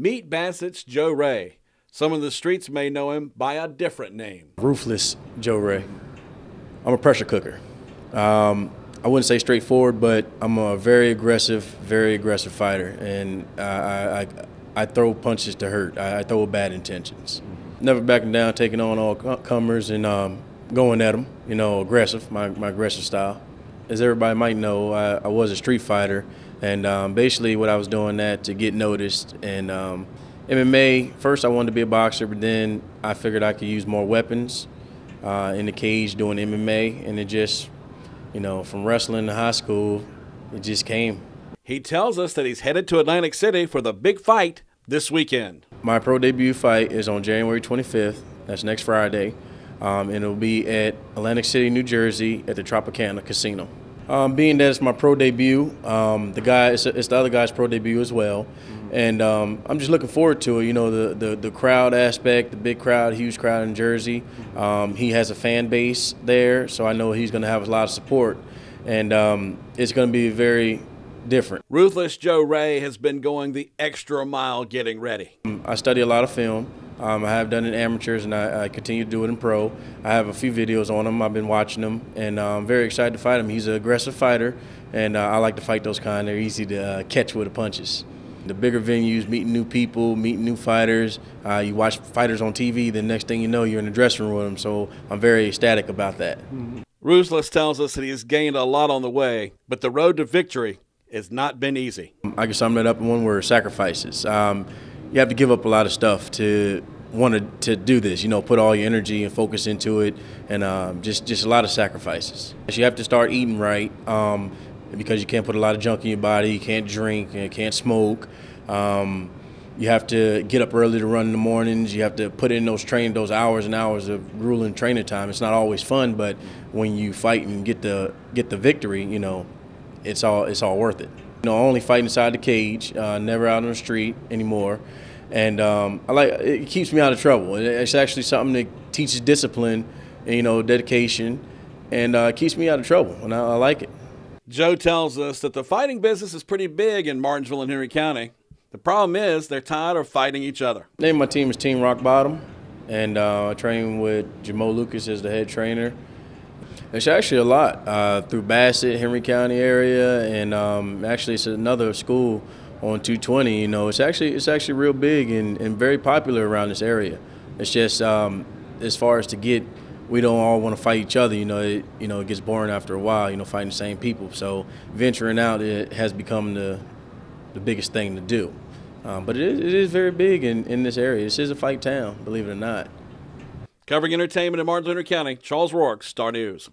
Meet Bassett's Joe Ray. Some of the streets may know him by a different name. Ruthless Joe Ray. I'm a pressure cooker. Um, I wouldn't say straightforward, but I'm a very aggressive, very aggressive fighter, and I, I, I throw punches to hurt. I, I, throw bad intentions. Never backing down, taking on all comers, and um, going at them. You know, aggressive, my, my aggressive style. As everybody might know, I, I was a street fighter, and um, basically what I was doing that to get noticed. And um, MMA, first I wanted to be a boxer, but then I figured I could use more weapons uh, in the cage doing MMA, and it just, you know, from wrestling to high school, it just came. He tells us that he's headed to Atlantic City for the big fight this weekend. My pro debut fight is on January 25th. That's next Friday. Um, and it'll be at Atlantic City, New Jersey, at the Tropicana Casino. Um, being that it's my pro debut, um, the guy it's, it's, the other guy's pro debut as well, mm-hmm. and um, I'm just looking forward to it. You know, the, the the crowd aspect, the big crowd, huge crowd in Jersey. Mm-hmm. Um, he has a fan base there, so I know he's going to have a lot of support, and um, it's going to be very different. Ruthless Joe Ray has been going the extra mile getting ready. I study a lot of film. Um, I have done it in amateurs, and I, I, continue to do it in pro. I have a few videos on him. I've been watching him, and uh, I'm very excited to fight him. He's an aggressive fighter, and uh, I like to fight those kind. They're easy to uh, catch with the punches. The bigger venues, meeting new people, meeting new fighters. Uh, you watch fighters on TV, the next thing you know, you're in the dressing room with them. So I'm very ecstatic about that. Ruthless tells us that he has gained a lot on the way, but the road to victory has not been easy. I can sum it up in one word: sacrifices. Um, you have to give up a lot of stuff to want to, to do this. You know, put all your energy and focus into it, and um, just just a lot of sacrifices. You have to start eating right um, because you can't put a lot of junk in your body. You can't drink. You can't smoke. Um, you have to get up early to run in the mornings. You have to put in those training, those hours and hours of grueling training time. It's not always fun, but when you fight and get the get the victory, you know, it's all it's all worth it. You know, I only fight inside the cage, uh, never out on the street anymore, and um, I like it keeps me out of trouble. It's actually something that teaches discipline, and, you know, dedication, and uh, keeps me out of trouble, and I, I like it. Joe tells us that the fighting business is pretty big in Martinsville and Henry County. The problem is they're tired of fighting each other. The name of my team is Team Rock Bottom, and uh, I train with Jamo Lucas as the head trainer. It's actually a lot uh, through Bassett, Henry County area, and um, actually it's another school on 220. You know, it's actually it's actually real big and, and very popular around this area. It's just um, as far as to get, we don't all want to fight each other. You know, it, you know it gets boring after a while. You know, fighting the same people. So venturing out it has become the the biggest thing to do. Um, but it is, it is very big in, in this area. This is a fight town, believe it or not. Covering entertainment in Martin Luther County, Charles Rourke, Star News.